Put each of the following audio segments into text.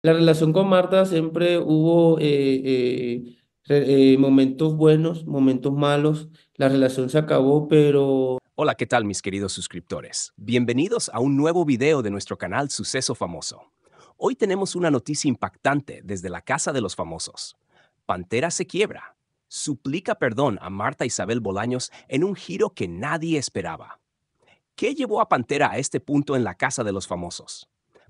La relación con Marta siempre hubo eh, eh, eh, momentos buenos, momentos malos. La relación se acabó, pero Hola, ¿qué tal mis queridos suscriptores? Bienvenidos a un nuevo video de nuestro canal Suceso Famoso. Hoy tenemos una noticia impactante desde la Casa de los Famosos. Pantera se quiebra. Suplica perdón a Marta Isabel Bolaños en un giro que nadie esperaba. ¿Qué llevó a Pantera a este punto en la Casa de los Famosos?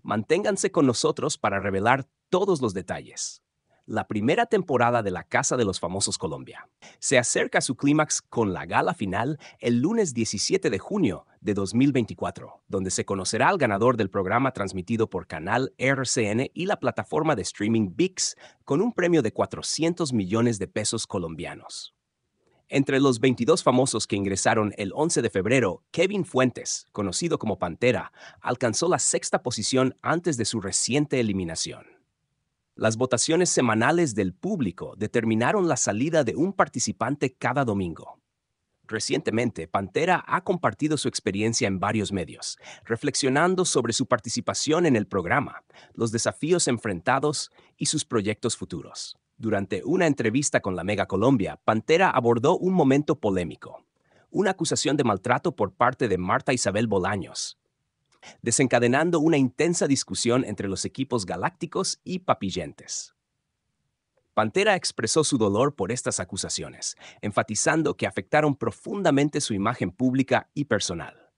Manténganse con nosotros para revelar todos los detalles. La primera temporada de la Casa de los Famosos Colombia se acerca a su clímax con la gala final el lunes 17 de junio de 2024, donde se conocerá al ganador del programa transmitido por Canal RCN y la plataforma de streaming VIX con un premio de 400 millones de pesos colombianos. Entre los 22 famosos que ingresaron el 11 de febrero, Kevin Fuentes, conocido como Pantera, alcanzó la sexta posición antes de su reciente eliminación. Las votaciones semanales del público determinaron la salida de un participante cada domingo. Recientemente, Pantera ha compartido su experiencia en varios medios, reflexionando sobre su participación en el programa, los desafíos enfrentados y sus proyectos futuros. Durante una entrevista con la Mega Colombia, Pantera abordó un momento polémico, una acusación de maltrato por parte de Marta Isabel Bolaños, desencadenando una intensa discusión entre los equipos galácticos y papillentes. Pantera expresó su dolor por estas acusaciones, enfatizando que afectaron profundamente su imagen pública y personal.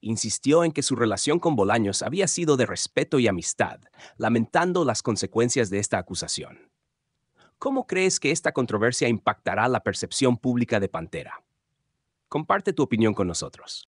Insistió en que su relación con Bolaños había sido de respeto y amistad, lamentando las consecuencias de esta acusación. ¿Cómo crees que esta controversia impactará la percepción pública de Pantera? Comparte tu opinión con nosotros.